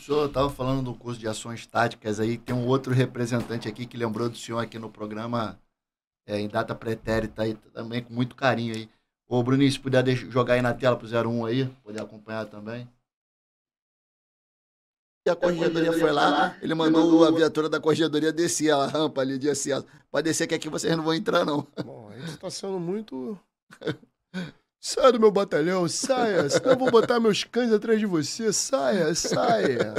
senhor estava falando do curso de ações táticas aí, tem um outro representante aqui que lembrou do senhor aqui no programa é, em data pretérita aí, também com muito carinho aí. Ô, Bruninho, se puder jogar aí na tela pro 01 aí, poder acompanhar também. E a corregedoria foi lá, ele mandou a viatura da corregedoria descer a rampa ali de acesso. Pode descer que aqui vocês não vão entrar, não. Bom, isso tá sendo muito. Saia do meu batalhão, saia, senão eu vou botar meus cães atrás de você, saia, saia.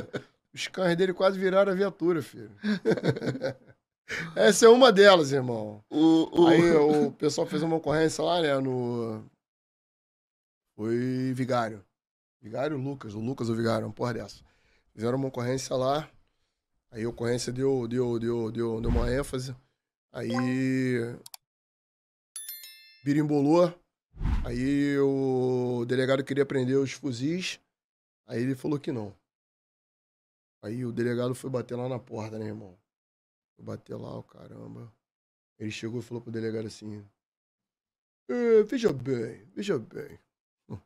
Os cães dele quase viraram a viatura, filho. Essa é uma delas, irmão. O, o... Aí o pessoal fez uma ocorrência lá, né, no... Foi Vigário. Vigário Lucas, o Lucas o Vigário, uma porra dessa. Fizeram uma ocorrência lá, aí a ocorrência deu, deu, deu, deu, deu uma ênfase, aí birimbolou, aí o delegado queria prender os fuzis, aí ele falou que não. Aí o delegado foi bater lá na porta, né, irmão? Foi bater lá, o caramba. Ele chegou e falou pro delegado assim: é, Veja bem, veja bem.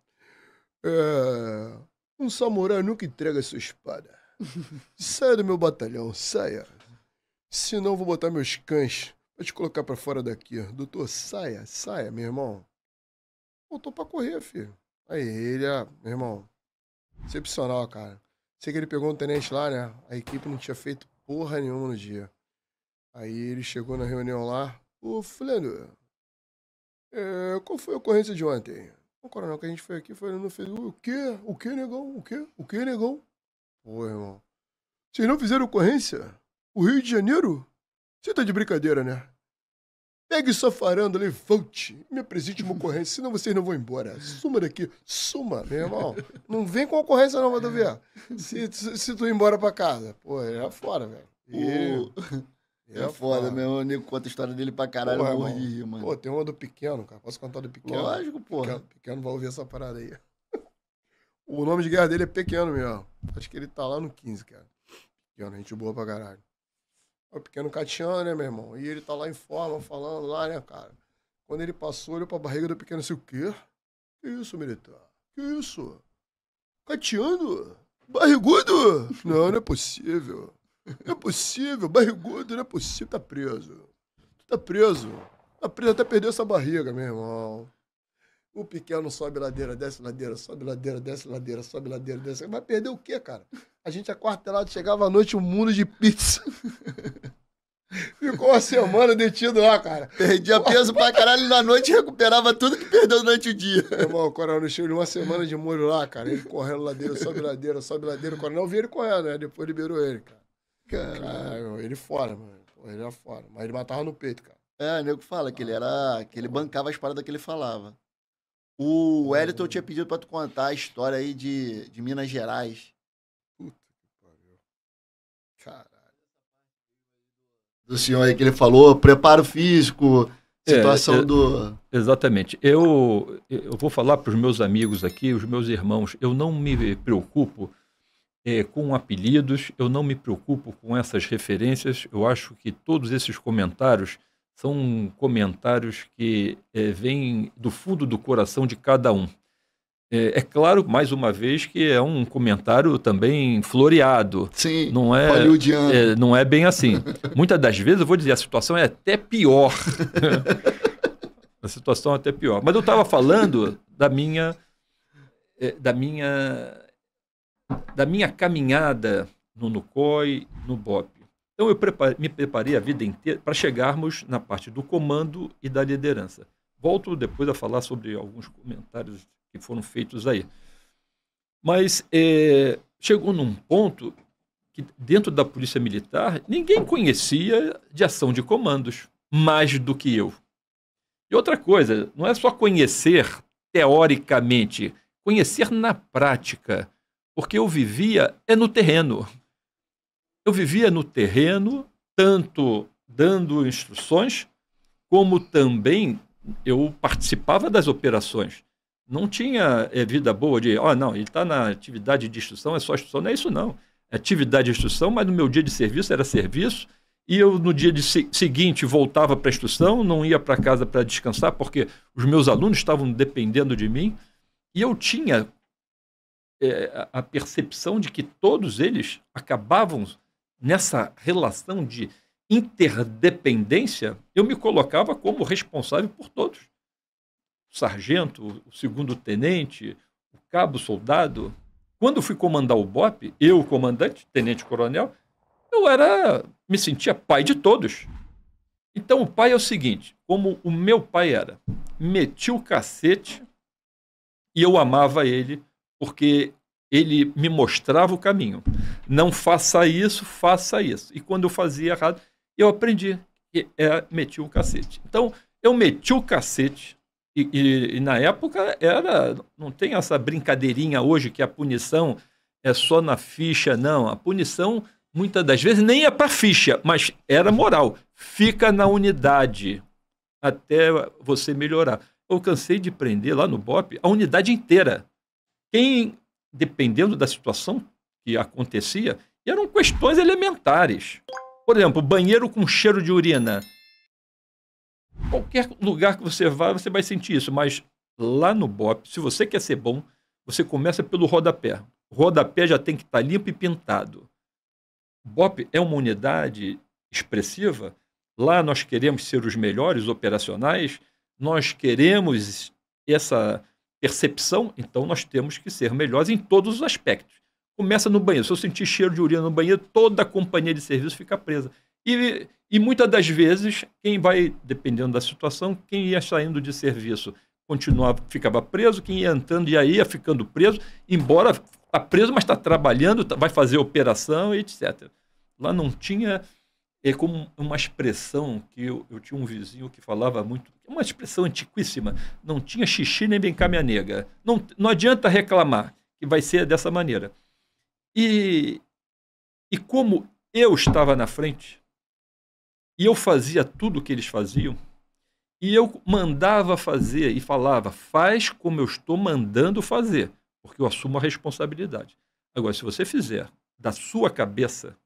É, um samurai nunca entrega sua espada. Saia do meu batalhão, saia. Senão vou botar meus cães pra te colocar pra fora daqui. Doutor, saia, saia, meu irmão. Voltou pra correr, filho. Aí, ele, é, meu irmão, excepcional, cara. Sei que ele pegou um tenente lá, né? A equipe não tinha feito porra nenhuma no dia. Aí ele chegou na reunião lá. Ô, fulano, é, qual foi a ocorrência de ontem? O coronel que a gente foi aqui foi não fez. O quê? O quê, negão? O quê? O quê, negão? Pô, irmão. Vocês não fizeram ocorrência? O Rio de Janeiro? Você tá de brincadeira, né? Pegue sua faranda, levante me apresente uma ocorrência, senão vocês não vão embora. Suma daqui, suma, meu irmão. Não vem com ocorrência não, rodoviário. Se, se, se tu ir embora pra casa. Pô, é fora, velho. É, é foda, meu amigo conta a história dele pra caralho, porra, eu morro de rir, mano. Pô, tem uma do pequeno, cara. Posso contar do pequeno? Lógico, pô. Pequeno, pequeno vai ouvir essa parada aí. o nome de guerra dele é Pequeno mesmo. Acho que ele tá lá no 15, cara. Pequeno, gente boa pra caralho. O pequeno Catiano, né, meu irmão? E ele tá lá em forma, falando lá, né, cara? Quando ele passou, olhou pra barriga do pequeno assim, o quê? Que isso, militar? Que isso? Catiano? Barrigudo? Não, não é possível. Não é possível, barrigudo, não é possível, tá preso. Tu tá preso. Tá preso até perder essa barriga, meu irmão. O pequeno sobe ladeira, desce ladeira, sobe ladeira, desce ladeira, sobe ladeira, desce. Vai perder o quê, cara? A gente aquartelado, chegava à noite um mundo de pizza. Ficou uma semana detido lá, cara. Perdia peso pra caralho na noite e recuperava tudo que perdeu durante o dia. Meu irmão, o coronel chegou uma semana de molho lá, cara. Ele correndo ladeira, sobe ladeira, sobe ladeira. O coronel viu ele correndo, né? Depois liberou ele, cara. Cara, ele fora, mano. Ele era fora. Mas ele matava no peito, cara. É, o nego fala que ele era. que ele bancava as paradas que ele falava. O Wellington tinha pedido pra tu contar a história aí de, de Minas Gerais. Puta que pariu. Caralho. Do senhor aí que ele falou, preparo físico, é, situação é, é, do. Exatamente. Eu, eu vou falar para os meus amigos aqui, os meus irmãos, eu não me preocupo é, com apelidos, eu não me preocupo com essas referências, eu acho que todos esses comentários são comentários que é, vêm do fundo do coração de cada um. É, é, claro, mais uma vez, que é um comentário também floreado. Sim, não é, é não é bem assim. Muitas das vezes, eu vou dizer, a situação é até pior. a situação é até pior. Mas eu estava falando da minha, é, da minha da minha caminhada no NUCOI, no BOP. Então eu me preparei a vida inteira para chegarmos na parte do comando e da liderança. Volto depois a falar sobre alguns comentários que foram feitos aí. Mas é, chegou num ponto que dentro da polícia militar ninguém conhecia de ação de comandos mais do que eu. E outra coisa, não é só conhecer teoricamente, conhecer na prática. Porque eu vivia é no terreno. Eu vivia no terreno, tanto dando instruções, como também eu participava das operações. Não tinha é, vida boa de, ó, oh, não, ele está na atividade de instrução, é só instrução. Não é isso, não. É atividade de instrução, mas no meu dia de serviço era serviço. E eu, no dia de, seguinte, voltava para a instrução, não ia para casa para descansar, porque os meus alunos estavam dependendo de mim. E eu tinha é, a percepção de que todos eles acabavam nessa relação de interdependência, eu me colocava como responsável por todos. O sargento, o segundo tenente, o cabo soldado. Quando fui comandar o BOP, eu, comandante, tenente coronel, eu era, me sentia pai de todos. Então o pai é o seguinte, como o meu pai era, meti o cacete e eu amava ele porque ele me mostrava o caminho. Não faça isso, faça isso. E quando eu fazia errado, eu aprendi que é meter o cacete. Então, eu meti o cacete, e, e, e, na época era. Não tem essa brincadeirinha hoje que a punição é só na ficha, não. A punição, muitas das vezes, nem é para ficha, mas era moral. Fica na unidade até você melhorar. Eu cansei de prender lá no BOP a unidade inteira. Quem, dependendo da situação que acontecia, eram questões elementares. Por exemplo, banheiro com cheiro de urina. Qualquer lugar que você vá, você vai sentir isso. Mas lá no BOP, se você quer ser bom, você começa pelo rodapé. O rodapé já tem que estar limpo e pintado. O BOP é uma unidade expressiva. Lá nós queremos ser os melhores operacionais, nós queremos essa percepção, então nós temos que ser melhores em todos os aspectos. Começa no banheiro. Se eu sentir cheiro de urina no banheiro, toda a companhia de serviço fica presa. E, e muitas das vezes, quem vai, dependendo da situação, quem ia saindo de serviço continuava, ficava preso, quem ia entrando e aí ia ficando preso, embora está preso, mas está trabalhando, tá, vai fazer operação, etc. Lá não tinha é como uma expressão que eu, eu, tinha um vizinho que falava muito, uma expressão antiquíssima, não tinha xixi nem vem cá minha nega. Não, não adianta reclamar, que vai ser dessa maneira. E, e como eu estava na frente, e eu fazia tudo o que eles faziam, e eu mandava fazer e falava, faz como eu estou mandando fazer, porque eu assumo a responsabilidade. Agora, se você fizer da sua cabeça,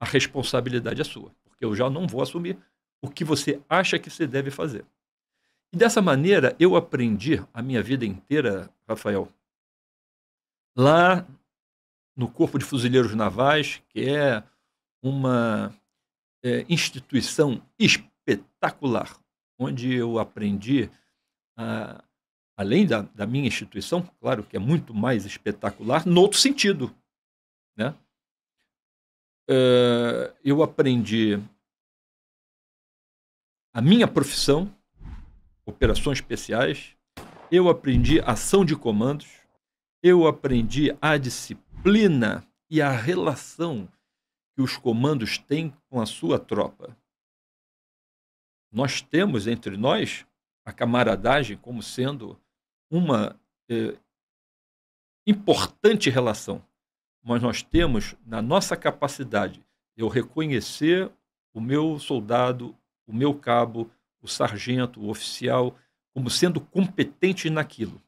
a responsabilidade é sua, porque eu já não vou assumir o que você acha que você deve fazer. E dessa maneira, eu aprendi a minha vida inteira, Rafael, lá no Corpo de Fuzileiros Navais, que é uma é, instituição espetacular, onde eu aprendi, a, além da, da, minha instituição, claro que é muito mais espetacular, no outro sentido. Né? É, eu aprendi a minha profissão, operações especiais, eu aprendi ação de comandos, eu aprendi a disciplina e a relação que os comandos têm com a sua tropa. Nós temos entre nós a camaradagem como sendo uma eh, importante relação, mas nós temos na nossa capacidade de eu reconhecer o meu soldado, o meu cabo, o sargento, o oficial, como sendo competente naquilo.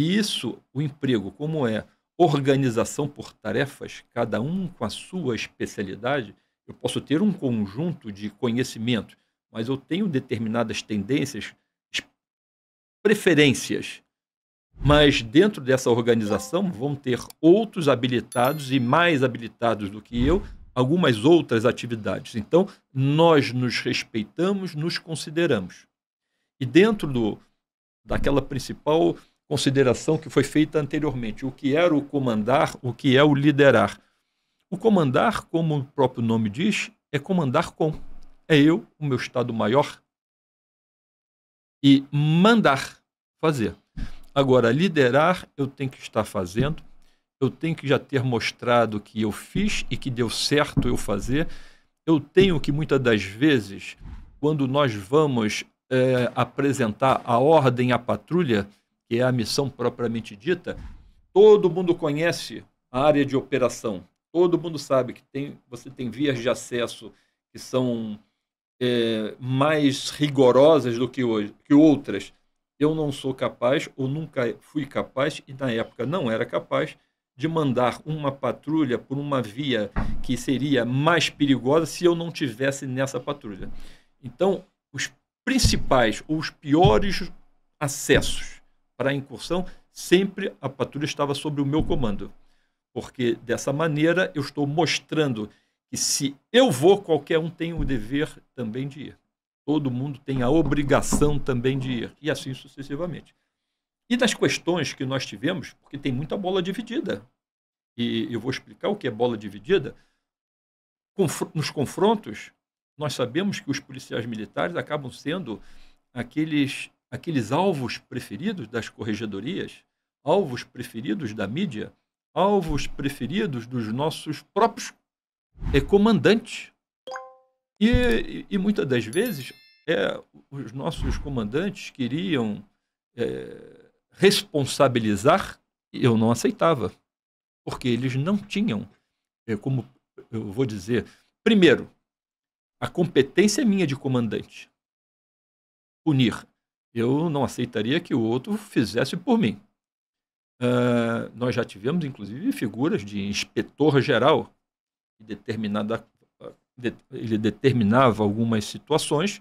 E isso, o emprego, como é organização por tarefas, cada um com a sua especialidade, eu posso ter um conjunto de conhecimento, mas eu tenho determinadas tendências, preferências. Mas dentro dessa organização vão ter outros habilitados e mais habilitados do que eu, algumas outras atividades. Então, nós nos respeitamos, nos consideramos. E dentro do, daquela principal consideração que foi feita anteriormente. O que era o comandar, o que é o liderar. O comandar, como o próprio nome diz, é comandar com. É eu, o meu estado maior, e mandar fazer. Agora, liderar, eu tenho que estar fazendo, eu tenho que já ter mostrado que eu fiz e que deu certo eu fazer. Eu tenho que, muitas das vezes, quando nós vamos é, apresentar a ordem à patrulha, que é a missão propriamente dita, todo mundo conhece a área de operação. Todo mundo sabe que tem, você tem vias de acesso que são é, mais rigorosas do que, hoje, que outras. Eu não sou capaz, ou nunca fui capaz, e na época não era capaz, de mandar uma patrulha por uma via que seria mais perigosa se eu não tivesse nessa patrulha. Então, os principais ou os piores acessos para a incursão sempre a patrulha estava sob o meu comando. Porque dessa maneira eu estou mostrando que se eu vou, qualquer um tem o dever também de ir. Todo mundo tem a obrigação também de ir. E assim sucessivamente. E das questões que nós tivemos, porque tem muita bola dividida. E eu vou explicar o que é bola dividida. Nos confrontos, nós sabemos que os policiais militares acabam sendo aqueles, aqueles alvos preferidos das corregedorias, alvos preferidos da mídia, alvos preferidos dos nossos próprios comandantes. E, e, muitas das vezes é, os nossos comandantes queriam é, responsabilizar eu não aceitava, porque eles não tinham, é, como eu vou dizer, primeiro, a competência é minha de comandante. Punir. Eu não aceitaria que o outro fizesse por mim. Uh, nós já tivemos, inclusive, figuras de inspetor-geral, determinada, ele determinava algumas situações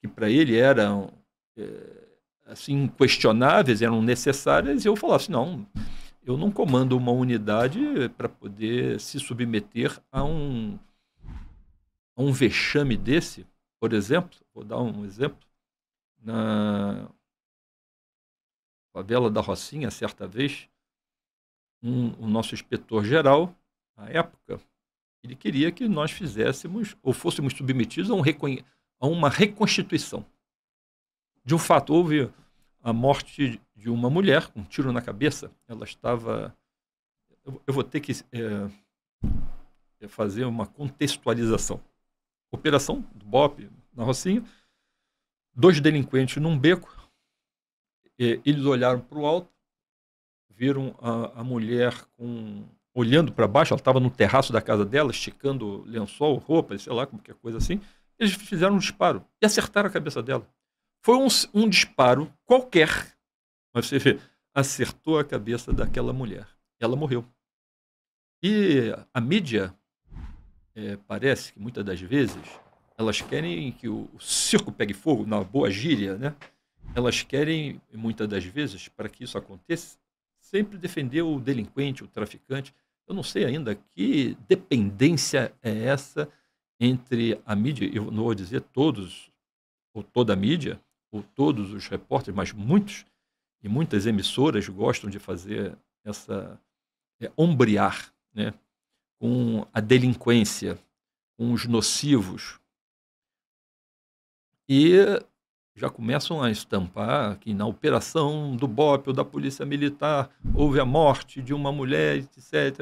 que para ele eram é, assim questionáveis, eram necessárias, e eu falava assim, não, eu não comando uma unidade para poder se submeter a um, a um vexame desse, por exemplo, vou dar um exemplo, na favela da Rocinha, certa vez, um, o nosso inspetor-geral, na época, ele queria que nós fizéssemos ou fôssemos submetidos a, um a uma reconstituição. De um fato, houve a morte de uma mulher um tiro na cabeça. Ela estava. Eu vou ter que é, fazer uma contextualização. Operação do BOP na Rocinha. Dois delinquentes num beco eles olharam para o alto, viram a, a mulher com, olhando para baixo, ela estava no terraço da casa dela, esticando lençol, roupa, sei lá, qualquer coisa assim. Eles fizeram um disparo e acertaram a cabeça dela. Foi um, um disparo qualquer, mas você vê, acertou a cabeça daquela mulher. Ela morreu. E a mídia, é, parece que muitas das vezes, elas querem que o, circo pegue fogo, na boa gíria, né? elas querem, muitas das vezes, para que isso aconteça, sempre defender o delinquente, o traficante. Eu não sei ainda que dependência é essa entre a mídia, eu não vou dizer todos, ou toda a mídia, ou todos os repórteres, mas muitos, e muitas emissoras gostam de fazer essa, é, ombrear né, com a delinquência, com os nocivos. E já começam a estampar que na operação do BOP ou da Polícia Militar houve a morte de uma mulher, etc.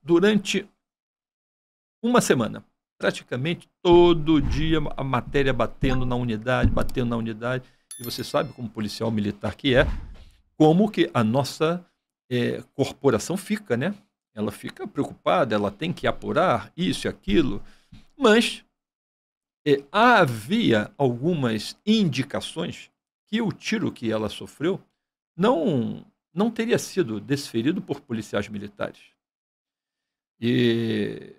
Durante uma semana, praticamente todo dia a matéria batendo na unidade, batendo na unidade. E você sabe, como policial militar que é, como que a nossa é, corporação fica, né? Ela fica preocupada, ela tem que apurar isso e aquilo, mas é, havia algumas indicações que o tiro que ela sofreu não, não teria sido desferido por policiais militares. E,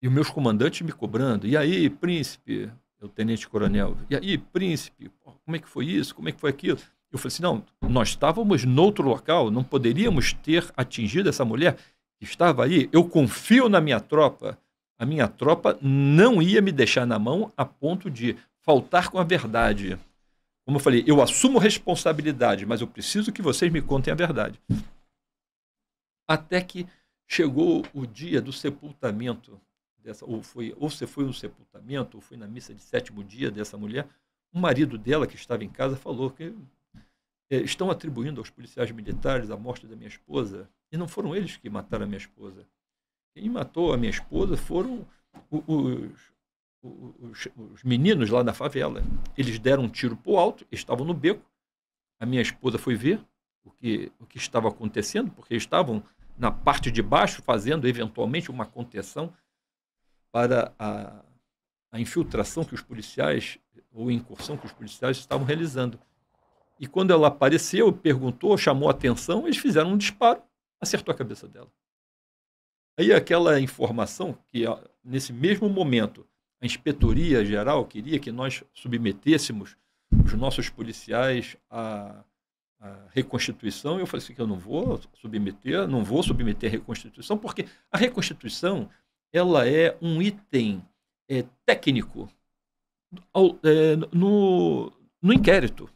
e os meus comandantes me cobrando, e aí, príncipe, o tenente-coronel, e aí, príncipe, como é que foi isso, como é que foi aquilo? Eu falei assim, não, nós estávamos noutro local, não poderíamos ter atingido essa mulher que estava aí, eu confio na minha tropa, a minha tropa não ia me deixar na mão a ponto de faltar com a verdade. Como eu falei, eu assumo responsabilidade, mas eu preciso que vocês me contem a verdade. Até que chegou o dia do sepultamento dessa, ou foi, ou você foi no sepultamento, ou foi na missa de sétimo dia dessa mulher. O marido dela que estava em casa falou que é, estão atribuindo aos policiais militares a morte da minha esposa e não foram eles que mataram a minha esposa. Quem matou a minha esposa foram os, os, os meninos lá da favela. Eles deram um tiro para o alto, estavam no beco. A minha esposa foi ver o que, o que estava acontecendo, porque estavam na parte de baixo fazendo eventualmente uma contenção para a, a infiltração que os policiais, ou incursão que os policiais estavam realizando. E quando ela apareceu, perguntou, chamou a atenção, eles fizeram um disparo, acertou a cabeça dela. Aí aquela informação que nesse mesmo momento a inspetoria geral queria que nós submetêssemos os nossos policiais a, a reconstituição, eu falei assim que eu não vou submeter, não vou submeter a reconstituição, porque a reconstituição ela é um item é, técnico ao, é, no, no inquérito.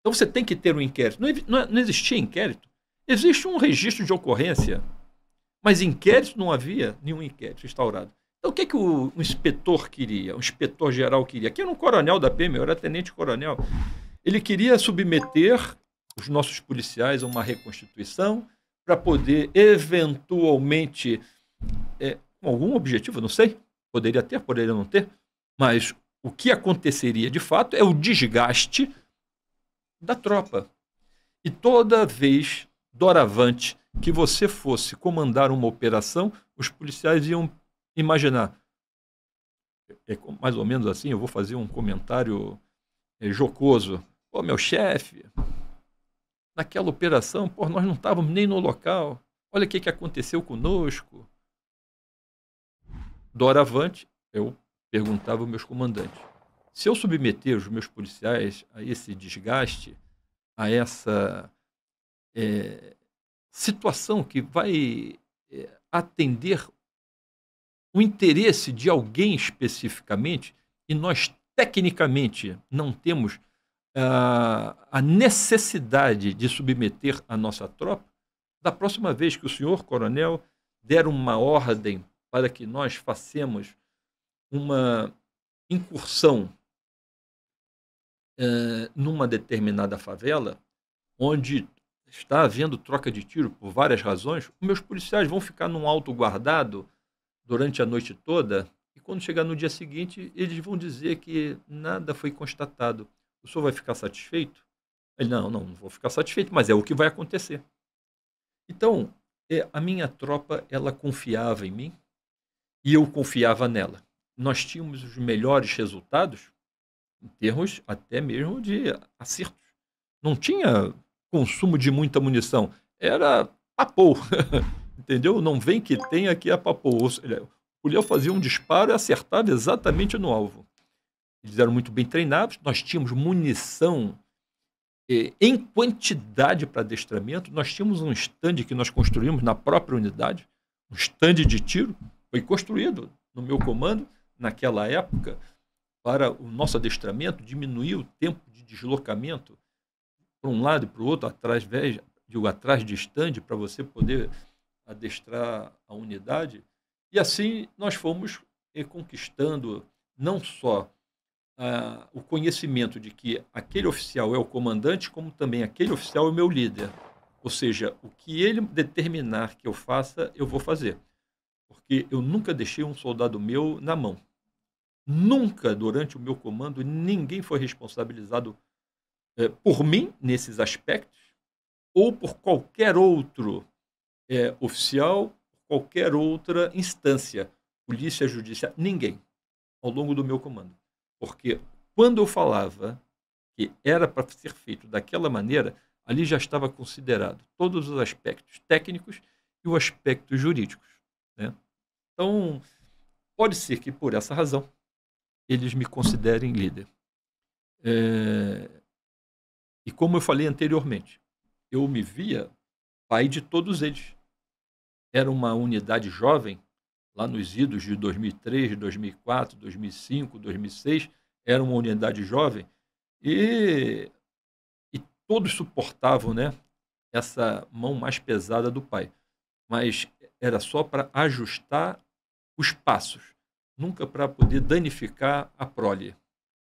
Então você tem que ter um inquérito. Não, não, não existia inquérito. Existe um registro de ocorrência, mas inquérito não havia nenhum inquérito instaurado. Então o que, é que o, o inspetor queria? O inspetor geral queria? Que era um coronel da PM, eu era tenente-coronel. Ele queria submeter os nossos policiais a uma reconstituição para poder eventualmente, é, com algum objetivo, não sei, poderia ter, poderia não ter, mas o que aconteceria de fato é o desgaste da tropa. E toda vez, doravante, que você fosse comandar uma operação, os policiais iam imaginar. É mais ou menos assim, eu vou fazer um comentário é, jocoso. Pô, meu chefe, naquela operação, pô, nós não estávamos nem no local. Olha o que, que aconteceu conosco. Doravante, eu perguntava aos meus comandantes: se eu submeter os meus policiais a esse desgaste, a essa é, situação que vai é, atender o interesse de alguém especificamente, e nós tecnicamente não temos uh, a necessidade de submeter a nossa tropa, da próxima vez que o senhor coronel der uma ordem para que nós façamos uma incursão uh, numa determinada favela, onde está havendo troca de tiro por várias razões, meus policiais vão ficar num alto guardado durante a noite toda e quando chegar no dia seguinte, eles vão dizer que nada foi constatado. O senhor vai ficar satisfeito? Ele, não, não, não vou ficar satisfeito, mas é o que vai acontecer. Então, é, a minha tropa, ela confiava em mim e eu confiava nela. Nós tínhamos os melhores resultados em termos até mesmo de acertos. Não tinha consumo de muita munição, era papou. entendeu? Não vem que tenha aqui a papou. O Léo fazia um disparo e acertava exatamente no alvo. Eles eram muito bem treinados, nós tínhamos munição eh, em quantidade para adestramento. Nós tínhamos um stand que nós construímos na própria unidade, um stand de tiro, foi construído no meu comando naquela época para o nosso adestramento, diminuir o tempo de deslocamento para um lado e para o outro, atrás, digo, atrás de stand, para você poder adestrar a unidade. E assim nós fomos conquistando não só ah, o conhecimento de que aquele oficial é o comandante, como também aquele oficial é o meu líder. Ou seja, o que ele determinar que eu faça, eu vou fazer. Porque eu nunca deixei um soldado meu na mão. Nunca, durante o meu comando, ninguém foi responsabilizado eh, por mim nesses aspectos ou por qualquer outro é, oficial, qualquer outra instância, polícia, judiciária, ninguém, ao longo do meu comando. Porque quando eu falava que era para ser feito daquela maneira, ali já estava considerado todos os aspectos técnicos e os aspectos jurídicos. Né? Então, pode ser que por essa razão eles me considerem líder. É... E como eu falei anteriormente, eu me via pai de todos eles era uma unidade jovem, lá nos idos de 2003, 2004, 2005, 2006, era uma unidade jovem, e, e todos suportavam né, essa mão mais pesada do pai. Mas era só para ajustar os passos, nunca para poder danificar a prole.